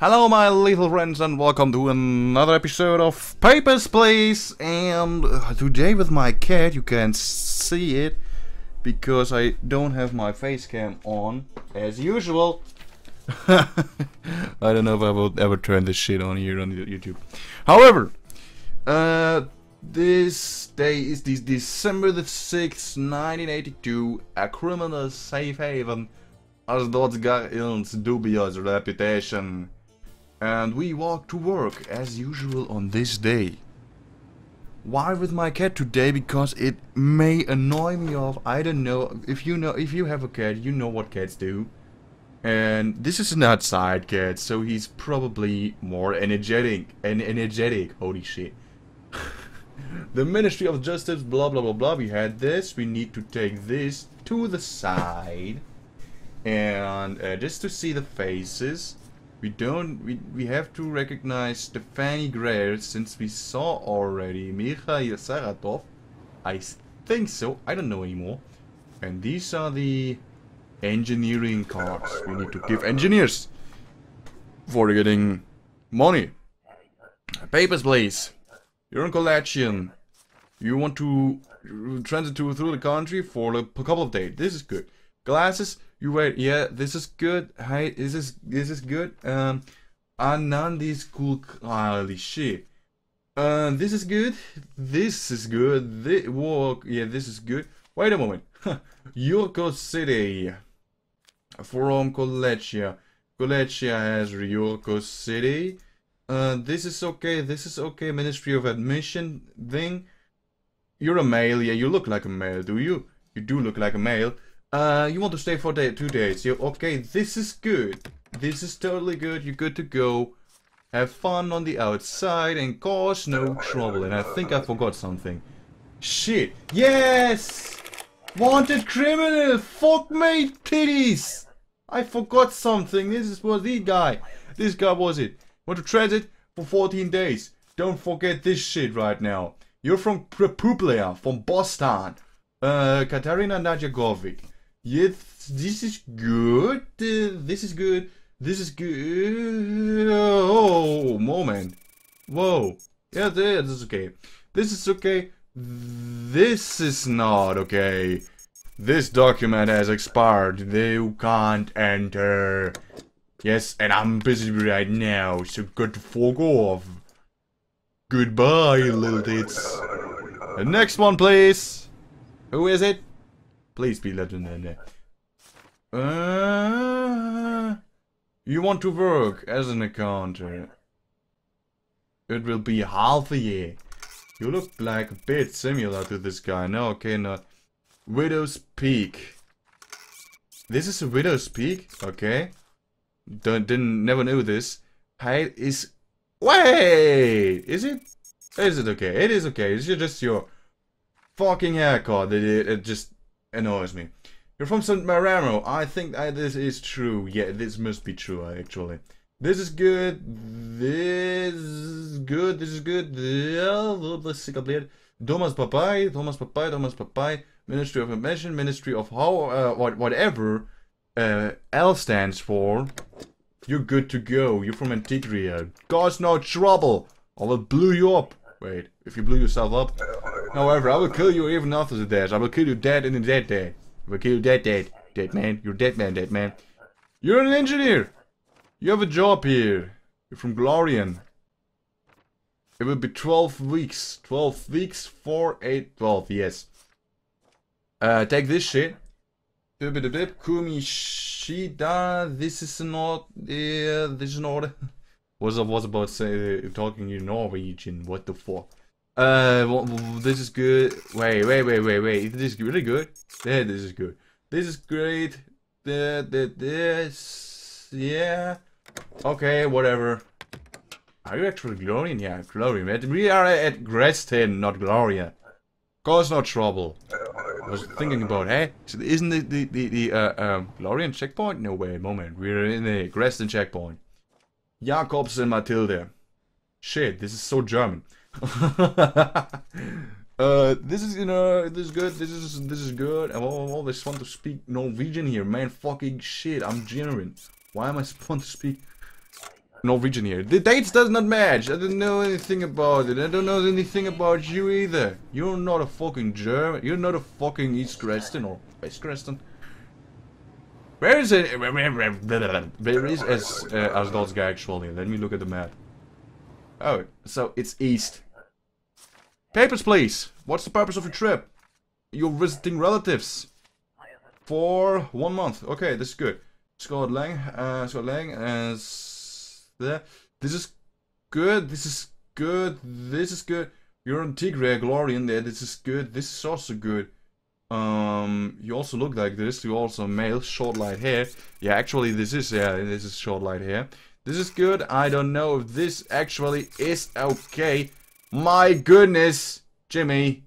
Hello, my little friends, and welcome to another episode of Papers, Please. And uh, today, with my cat, you can see it because I don't have my face cam on as usual. I don't know if I will ever turn this shit on here on YouTube. However, uh, this day is this December the 6th, 1982. A criminal safe haven has not got dubious reputation. And we walk to work as usual on this day. Why with my cat today? Because it may annoy me off. I don't know. If you know, if you have a cat, you know what cats do. And this is an outside cat, so he's probably more energetic. And energetic. Holy shit. the Ministry of Justice, blah blah blah blah. We had this. We need to take this to the side. And uh, just to see the faces. We don't, we, we have to recognize Stefani Greer since we saw already Mikhail Saratov. I think so, I don't know anymore. And these are the engineering cards we need to give engineers for getting money. Papers please. You're in Kolechian. You want to transit to, through the country for a couple of days. This is good. Glasses, you wait, yeah, this is good. Hey, this is this is good. Um, Anandi's cool. Holy shit. Uh, this is good. This is good. This, whoa, yeah, this is good. Wait a moment. Yurko City. From Kolechia. Kolechia has Yurko City. Uh, this is okay. This is okay. Ministry of Admission thing. You're a male. Yeah, you look like a male, do you? You do look like a male. Uh, you want to stay for day, two days. Okay? This is good. This is totally good. You're good to go. Have fun on the outside and cause no trouble. And I think I forgot something. Shit. Yes! Wanted criminal. Fuck me, titties. I forgot something. This was the guy. This guy was it. Want to transit for 14 days. Don't forget this shit right now. You're from Prepuplia, from Bostan. Uh, Katarina Nadjagovic. Yes, this is good. This is good. This is good. Oh, moment. Whoa. Yeah, this is okay. This is okay. This is not okay. This document has expired. You can't enter. Yes, and I'm busy right now, so good to fuck off. Goodbye, little tits. The next one, please. Who is it? Please be legendary. Uh, you want to work as an accountant. It will be half a year. You look like a bit similar to this guy. No, okay, not. Widow's Peak. This is a Widow's Peak? Okay. Don't, didn't, never knew this. Height is... Wait! Is it? Is it okay? It is okay. It's just your fucking haircut. It, it, it just annoys me. You're from St. Marmero. I think that this is true. Yeah, this must be true, actually. This is good. This is good. This is good. Let's see Thomas Papai, Thomas Papai, Thomas Papai, Ministry of Information, Ministry of how, uh, what, whatever uh, L stands for. You're good to go. You're from Antegria. Cause no trouble. I will blow you up. Wait, if you blew yourself up, However, I will kill you even after the death. I will kill you dead in the dead dead. I will kill you dead dead. Dead man. You're dead man, dead man. You're an engineer. You have a job here. You're from Glorian. It will be 12 weeks. 12 weeks, 4, 8, 12, yes. Uh, take this shit. Kumishida, this is not, uh, this is not, was I was about to say, talking in Norwegian, what the fuck. Uh, well, this is good. Wait, wait, wait, wait, wait. This is really good. Yeah, this is good. This is great. The, the, this, yeah. Okay, whatever. Are you actually Glorian? Yeah, Glorian. We are at Grestin, not Gloria. Cause no trouble. I was thinking about, hey, isn't the the the, the uh, um, Glorian checkpoint? No way, moment. We're in the Grestin checkpoint. Jakobs and Matilda. Shit, this is so German. uh, this is you know this is good. This is this is good. I always want to speak Norwegian here, man. Fucking shit. I'm genuine. Why am I supposed to speak Norwegian here. The dates does not match. I don't know anything about it. I don't know anything about you either. You're not a fucking German. You're not a fucking East Grestin or West Grestin. Where is it? Where is as uh, guy actually? Let me look at the map. Oh, so it's east. Papers, please. What's the purpose of your trip? You're visiting relatives. For one month. Okay, this is good. Scott Lang, uh, Scott Lang, as there. This is good. This is good. This is good. You're on Glory in there. This is good. This is also good. Um, you also look like this. You also male, short light hair. Yeah, actually, this is yeah, this is short light hair. This is good. I don't know if this actually is okay. My goodness, Jimmy.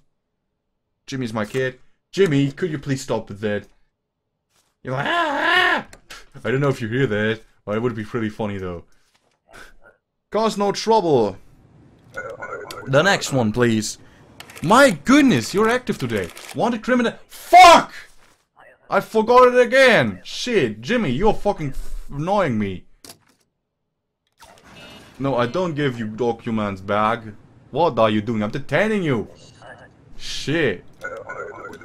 Jimmy's my kid. Jimmy, could you please stop with that? You're like, ah! I don't know if you hear that, but it would be pretty funny though. Cause no trouble. The next one, please. My goodness, you're active today. Wanted criminal. Fuck! I forgot it again. Shit, Jimmy, you're fucking annoying me. No, I don't give you documents back. What are you doing? I'm detaining you. Shit.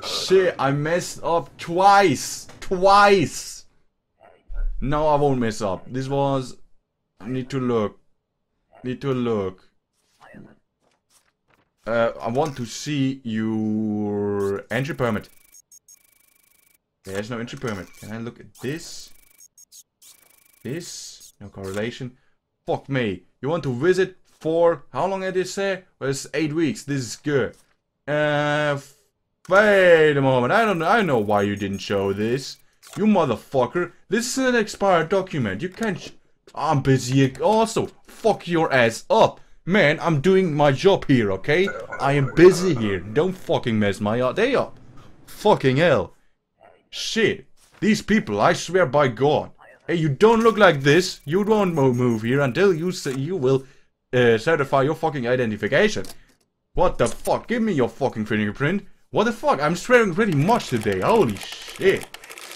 Shit, I messed up twice. Twice. No, I won't mess up. This was... Need to look. Need to look. Uh, I want to see your entry permit. There's no entry permit. Can I look at this? This? No correlation. Fuck me. You want to visit for... How long did it say? Well, it's 8 weeks. This is good. Uh... Wait a moment. I don't know. I know why you didn't show this. You motherfucker. This is an expired document. You can't... I'm busy also. Fuck your ass up. Man, I'm doing my job here, okay? I am busy here. Don't fucking mess my day up. Fucking hell. Shit. These people, I swear by God. Hey, you don't look like this. You don't move here until you you will uh, certify your fucking identification. What the fuck? Give me your fucking fingerprint. What the fuck? I'm swearing pretty much today. Holy shit.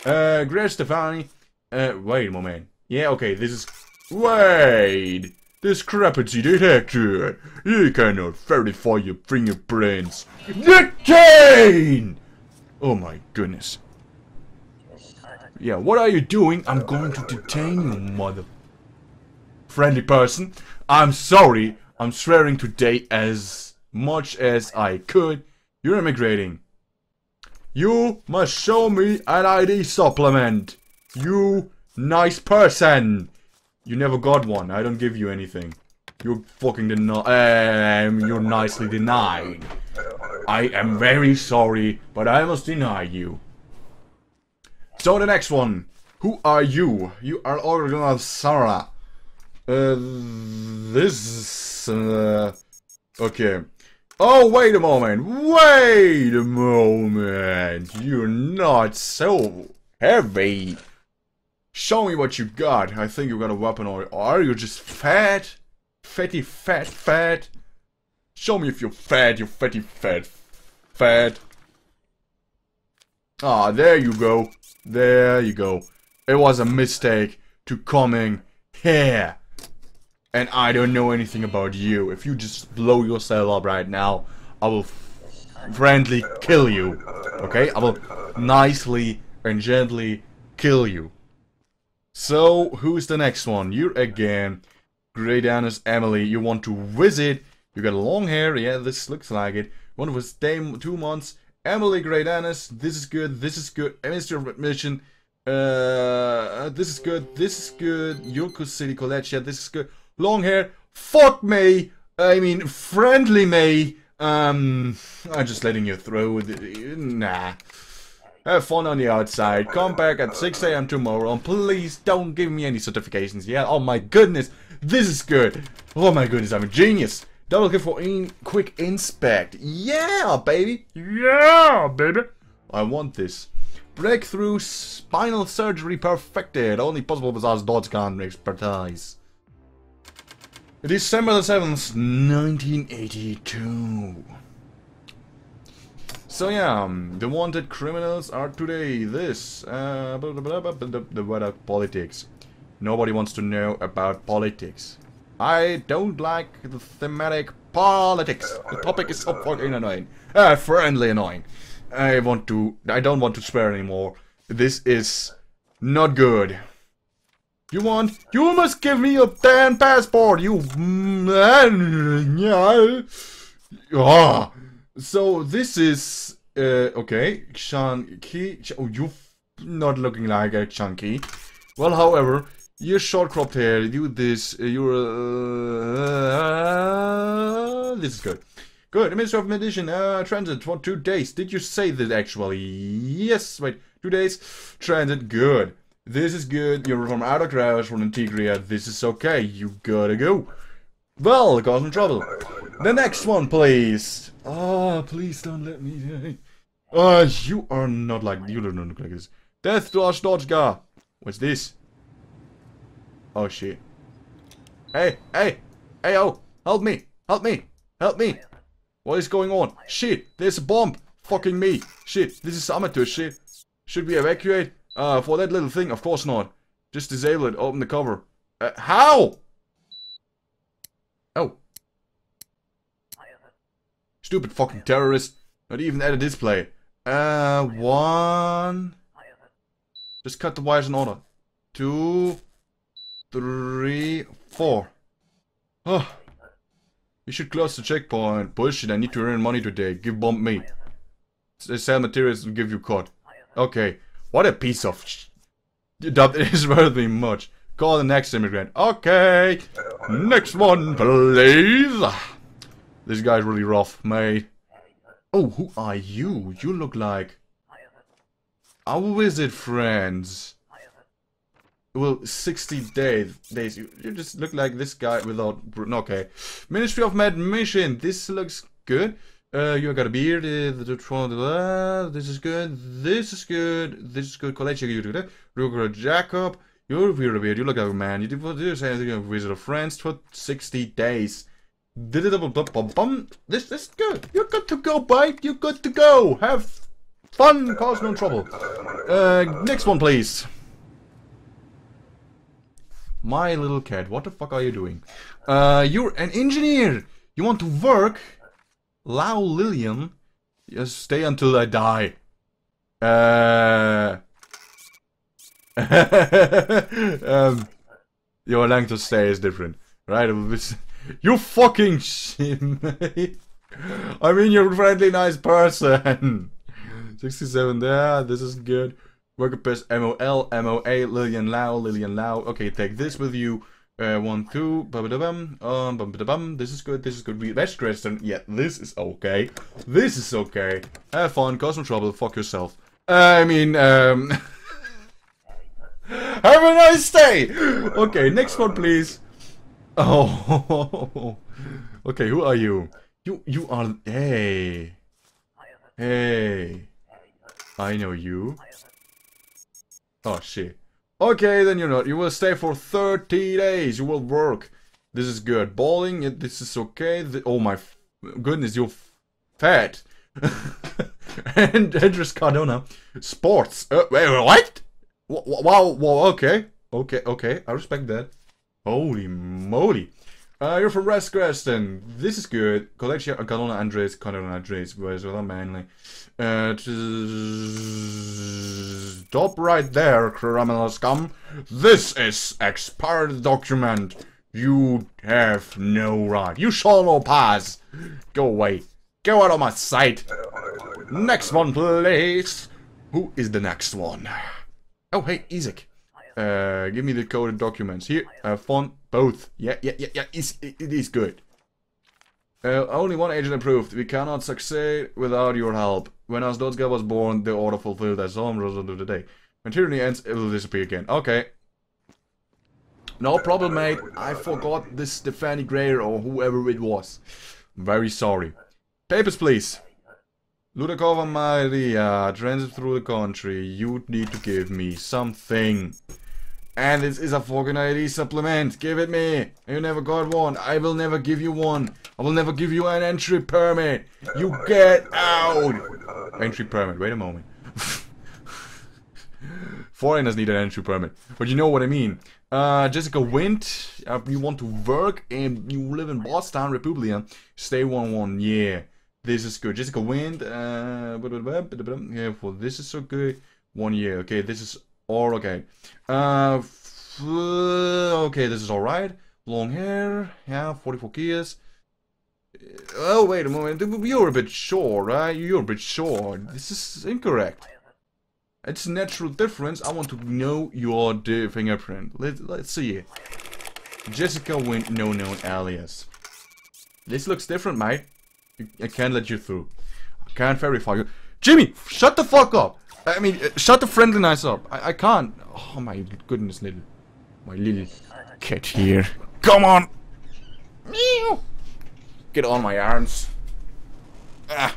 Uh, Greg Stefani. Uh, wait a moment. Yeah, okay, this is... Wait! Discrepancy detected. You cannot verify your fingerprints. Detain! Oh my goodness. Yeah, what are you doing? I'm going to detain you, mother... Friendly person. I'm sorry. I'm swearing today as much as I could. You're immigrating. You must show me an ID supplement. You nice person. You never got one. I don't give you anything. You're fucking denied. Um, you're nicely denied. I am very sorry, but I must deny you. So the next one. Who are you? You are original Sarah. Uh, this. Uh, okay. Oh, wait a moment. Wait a moment. You're not so heavy. Show me what you got. I think you got a weapon or are you just fat? Fatty fat fat? Show me if you're fat, you fatty fat fat. Ah, there you go. There you go. It was a mistake to coming here. And I don't know anything about you. If you just blow yourself up right now, I will friendly kill you. Okay? I will nicely and gently kill you. So, who's the next one? You again. Great Anna's Emily. You want to visit. You got long hair. Yeah, this looks like it. One was stay two months. Emily Great Annis. This is good. This is good. Ministry of Admission. Uh, this is good. This is good. Yurko City College. Yeah, this is good. Long hair. Fuck me. I mean, friendly me. Um, I'm just letting you through. Nah. Have fun on the outside. Come back at 6 a.m. tomorrow. And please don't give me any certifications. Yeah. Oh my goodness. This is good. Oh my goodness. I'm a genius. Double click for in quick inspect. Yeah, baby. Yeah, baby. I want this. Breakthrough spinal surgery perfected. Only possible with us Dodscan expertise. December the 7th, 1982. So yeah, um, the wanted criminals are today this, uh, blah, blah, blah, the weather politics. Nobody wants to know about politics. I don't like the thematic politics. The topic is so fucking annoying. Uh, friendly annoying. I want to... I don't want to swear anymore. This is not good. You want... You must give me your damn passport, you... Ah. So, this is... Uh, okay, Chunky... Oh, you're not looking like a Chunky. Well, however, you're short cropped hair, you this, uh, you're... Uh, this is good. Good, Minister of Medicine, uh, transit for two days. Did you say that actually? Yes, wait, two days. Transit, good. This is good. You're from Outer Grouse, from Antegria. This is okay. You gotta go. Well, causing trouble. The next one, please. Oh, please don't let me. Uh, you are not like you don't look like this. Death to Arstotzka. What's this? Oh shit. Hey, hey, hey, oh, help me, help me, help me. What is going on? Shit, there's a bomb. Fucking me. Shit, this is amateur shit. Should we evacuate? Uh, for that little thing? Of course not. Just disable it, open the cover. Uh, how? Oh. Stupid fucking terrorist. Not even at a display. Uh, one. Just cut the wires in order. Two. Three. Four. Oh. We should close the checkpoint. Bullshit, I need to earn money today. Give bomb me. Sell materials and give you code. Okay. What a piece of That is worth me much. Call the next immigrant. Okay. Next one, please. This guy's really rough, mate. Oh, who are you? You look like... Our wizard friends well, 60 days. days. You, you just look like this guy without... Okay. Ministry of Mad Mission. This looks good. Uh, you got a beard. Uh, this is good. This is good. This is good. College. You do that. Ruger Jacob. You're a beard. You look like a man. You did what you say? You visit a friends for 60 days. This this is good. You're good to go, babe. You're good to go. Have fun. Cause no trouble. Uh, next one, please. My little cat, what the fuck are you doing? Uh, you're an engineer! You want to work? Lau Lillian? Just stay until I die. Uh... um, your length of stay is different, right? You fucking shit. I mean, you're a friendly, nice person. 67 there, this is good. Worker press MOL, MOA, Lillian Lau, Lillian Lau. Okay, take this with you. Uh, one, two, bum, bum, um, bum, bum, this is good, this is good. We Best question, yeah, this is okay. This is okay. Have fun, cause some trouble, fuck yourself. I mean, um... Have a nice day! Okay, next one, please. Oh, okay, who are you? You, you are, hey. Hey. I know you. Oh shit. Okay, then you're not. You will stay for 30 days. You will work. This is good. Bowling, this is okay. The, oh my goodness, you're fat. and Andres Cardona. Sports. Uh, wait, what? Wow, wow, okay. Okay, okay. I respect that. Holy moly. Uh, you're from Rescreston. This is good. Collection Cardona Andres, Cardona Andres, where's that manly? Uh, stop right there, criminal scum. This is expired document. You have no right. You shall not pass. Go away. Go out of my sight. Next one, please. Who is the next one? Oh, hey, Isaac. Uh, give me the coded documents. Here, uh, font, both. Yeah, yeah, yeah, yeah, it's, it, it is good. Uh, only one agent approved. We cannot succeed without your help. When Arstotzka was born, the order fulfilled as result of the day. When tyranny ends, it will disappear again. Okay. No problem, mate. I forgot this Stefani Greer or whoever it was. Very sorry. Papers, please. Ludakova Maria, transit through the country. You need to give me something. And this is a fucking ID supplement. Give it me. You never got one. I will never give you one. I will never give you an entry permit. You get out. Entry permit. Wait a moment. Foreigners need an entry permit. But you know what I mean. Uh, Jessica Wind, uh, you want to work and you live in Bostan, Republia. Stay one one, yeah. This is good. Jessica Wind, uh, yeah, well, this is so good. One year, okay, this is all okay. Uh, okay, this is alright. Long hair, yeah, 44 years. Oh, wait a moment. You're a bit short, right? You're a bit short. This is incorrect. It's natural difference. I want to know your fingerprint. Let, let's see. Jessica Wind No Known Alias. This looks different, mate. I can't let you through. I can't verify you. Jimmy, shut the fuck up. I mean, uh, shut the friendly friendliness up. I, I can't. Oh my goodness, little, my little cat here. Come on. Meow. Get on my arms. Ah.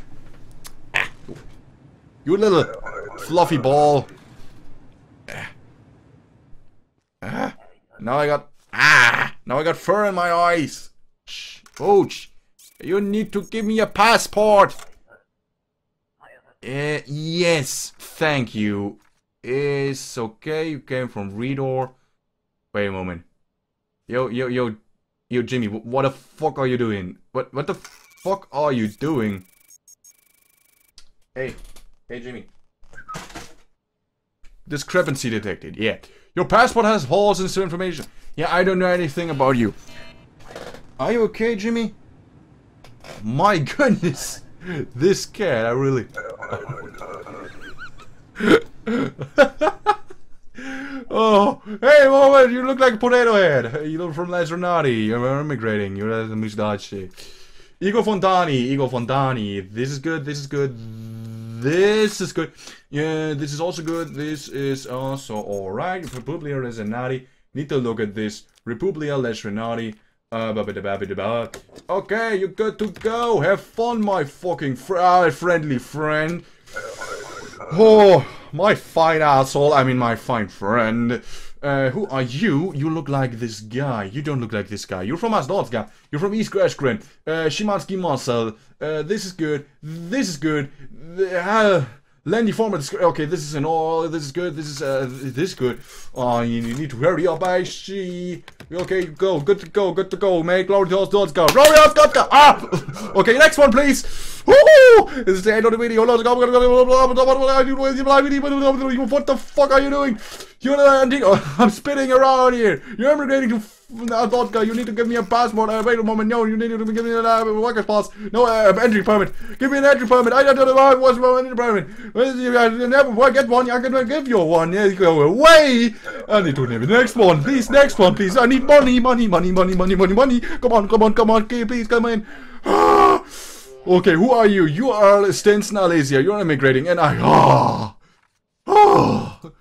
ah. You little fluffy ball. Ah. ah. Now I got ah. Now I got fur in my eyes. Ouch. You need to give me a passport. Uh, yes, thank you. It's okay. You came from Redor. Wait a moment. Yo, yo, yo, yo, Jimmy. What the fuck are you doing? What, what the fuck are you doing? Hey, hey, Jimmy. Discrepancy detected. Yeah. Your passport has holes in some information. Yeah, I don't know anything about you. Are you okay, Jimmy? My goodness! This cat, I really... oh, hey, woman, you look like a potato head. You look from Lesrenadi. You're immigrating. You're a mustache. Igor Fontani, Igor Fontani. This is good. This is good. This is good. Yeah, this is also good. This is also alright. Republia Resonati. Need to look at this. Republia Lesrenadi. Uh, okay, you're good to go. Have fun, my fucking fr uh, friendly friend. Oh, my fine asshole. I mean, my fine friend. Uh, who are you? You look like this guy. You don't look like this guy. You're from Arstotzka. You're from East Grashgren. Uh, Shimansky Marcel. Uh, this is good. This is good. Uh, format. Okay, this is an all. This is good. This is uh, this is good. Oh, you need to hurry up. I see. Okay, go. Good to go. Good to go. Make glory to us. Let's go. Glory to us. Let's Go. Ah. Okay, next one, please. What the fuck are you doing? You're I'm spinning around here. You're immigrating to uh, vodka, you need to give me a passport. Uh, wait a moment, no, you need to give me a uh, worker's pass. No, uh, entry permit. Give me an entry permit. I don't know what's my entry permit. I never get one. I can give you one. Yeah, go away. I need to name the next one. Please, next one, please. I need money, money, money, money, money, money, money. Come on, come on, come on. Please, come in. Okay, who are you? You are Stenson Alesia. You're immigrating, and I. Oh. Oh.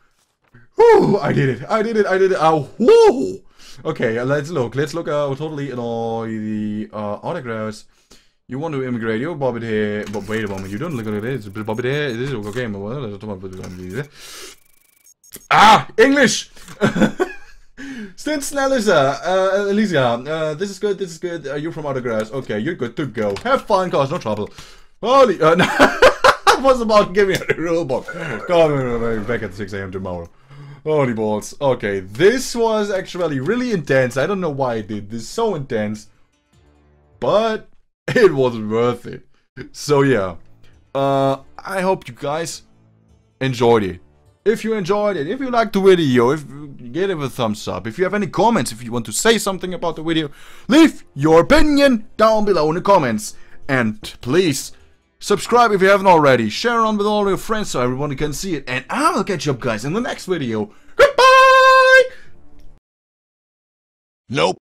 Oh, I did it. I did it. I did it. Oh, whoa. Okay, uh, let's look. Let's look uh, totally at all the uh, autographs. You want to immigrate, you're Bobby here. But wait a moment, you don't look at this. Bobby there, this is okay. Ah, English! Stinson Elisa, uh, Elisa, uh, this is good, this is good. Uh, you're from autographs. Okay, you're good to go. Have fun, cause no trouble. Holy, uh, I was about me a rule book. Come back at 6 a.m. tomorrow. Holy balls. Okay, this was actually really intense. I don't know why I did this. So intense. But it was worth it. So yeah. Uh, I hope you guys enjoyed it. If you enjoyed it, if you liked the video, if give it a thumbs up. If you have any comments, if you want to say something about the video, leave your opinion down below in the comments. And please, Subscribe if you haven't already. Share on with all your friends so everyone can see it. And I will catch you up guys in the next video. Goodbye! Nope.